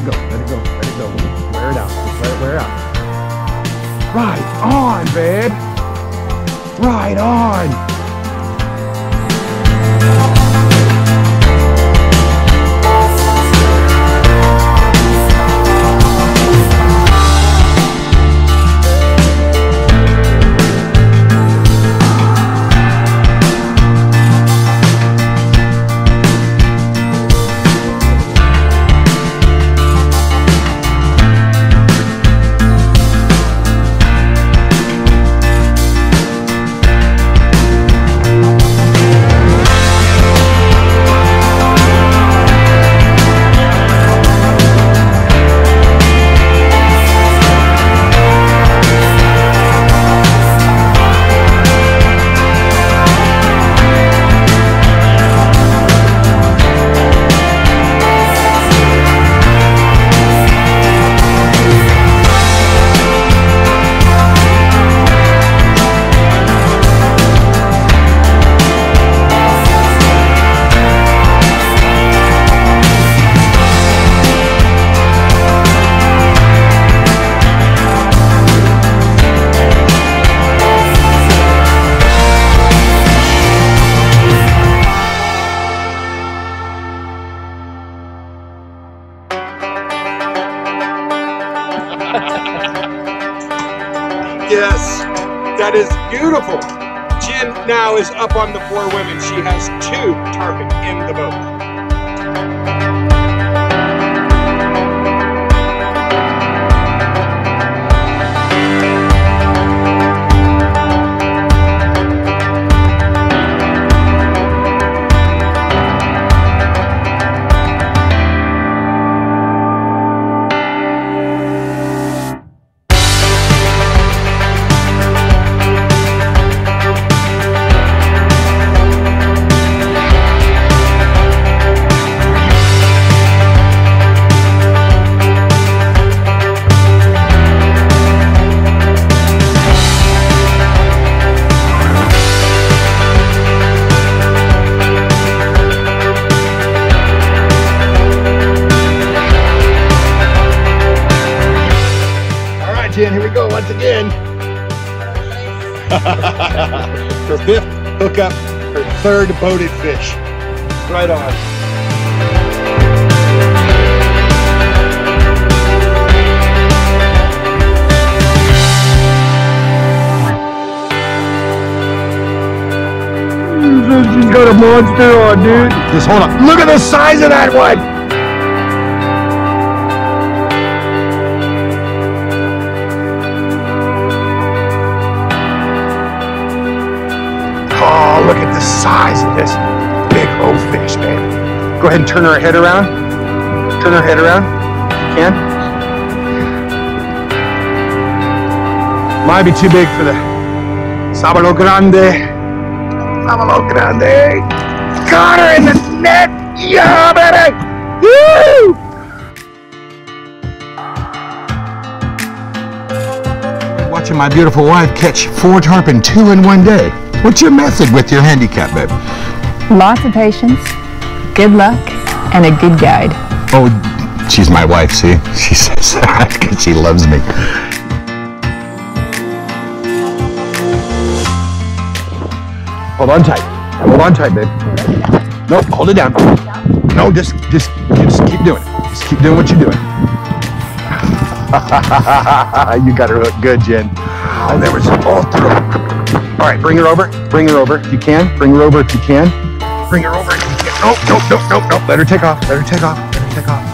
it go. Let it go. Let it go. Wear it out. Just let it wear out. Right on, babe. Right on. Yes, that is beautiful. Jen now is up on the four women. She has two tarpon in the boat. Right, Jen, here we go once again. her fifth hookup, her third boated fish. Right on. She's got a monster on, dude. Just hold on. Look at the size of that one. The size of this big old fish, man. Go ahead and turn her head around. Turn her head around. You can. Might be too big for the Sabalo Grande. Sabalo Grande. Got her in the net. Yeah, baby. Woo! Watching my beautiful wife catch four tarpon, two in one day. What's your method with your handicap, babe? Lots of patience, good luck, and a good guide. Oh, she's my wife, see? She says that because she loves me. Hold on tight. Hold on tight, babe. Nope, hold it down. No, just, just, just keep doing it. Just keep doing what you're doing. you got her good, Jen. Oh, there was all through. All right, bring her over. Bring her over if you can. Bring her over if you can. Bring her over if you can. Nope, nope, nope, nope, nope. Let her take off. Let her take off. Let her take off.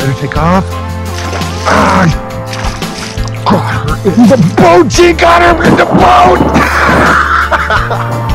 Let her take off. Ah, got her in the boat. She got her in the boat.